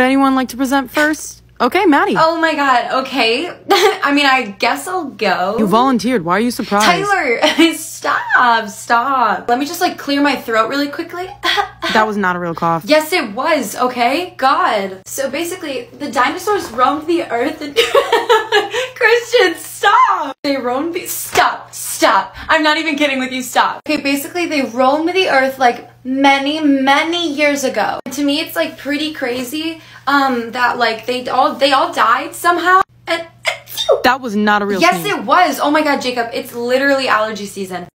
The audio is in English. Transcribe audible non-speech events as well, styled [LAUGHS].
anyone like to present first? Okay, Maddie. Oh my god, okay. [LAUGHS] I mean, I guess I'll go. You volunteered. Why are you surprised? Tyler, [LAUGHS] stop, stop. Let me just like clear my throat really quickly. [LAUGHS] that was not a real cough. Yes, it was, okay? God. So basically, the dinosaurs roamed the earth and. Christian, stop! They roamed the. Stop, stop. I'm not even kidding with you, stop. Okay, basically, they roamed the earth like many, many years ago. To me, it's like pretty crazy um, that like they all they all died somehow. And that was not a real. Yes, it was. Oh my god, Jacob, it's literally allergy season.